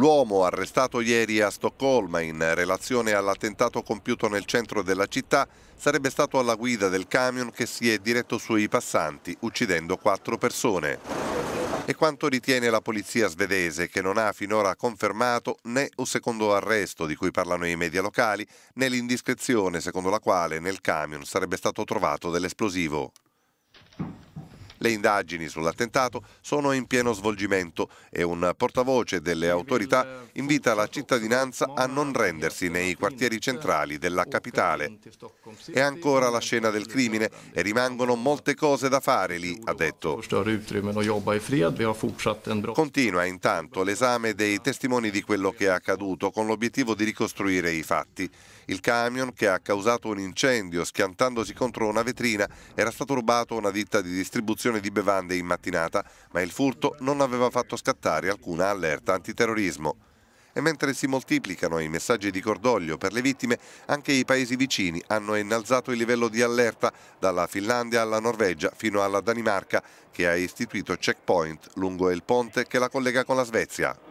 L'uomo arrestato ieri a Stoccolma in relazione all'attentato compiuto nel centro della città sarebbe stato alla guida del camion che si è diretto sui passanti, uccidendo quattro persone. E quanto ritiene la polizia svedese, che non ha finora confermato né un secondo arresto di cui parlano i media locali, né l'indiscrezione secondo la quale nel camion sarebbe stato trovato dell'esplosivo. Le indagini sull'attentato sono in pieno svolgimento e un portavoce delle autorità invita la cittadinanza a non rendersi nei quartieri centrali della capitale. È ancora la scena del crimine e rimangono molte cose da fare lì, ha detto. Continua intanto l'esame dei testimoni di quello che è accaduto con l'obiettivo di ricostruire i fatti. Il camion che ha causato un incendio schiantandosi contro una vetrina era stato rubato a una ditta di distribuzione di bevande in mattinata, ma il furto non aveva fatto scattare alcuna allerta antiterrorismo. E mentre si moltiplicano i messaggi di cordoglio per le vittime, anche i paesi vicini hanno innalzato il livello di allerta dalla Finlandia alla Norvegia fino alla Danimarca, che ha istituito checkpoint lungo il ponte che la collega con la Svezia.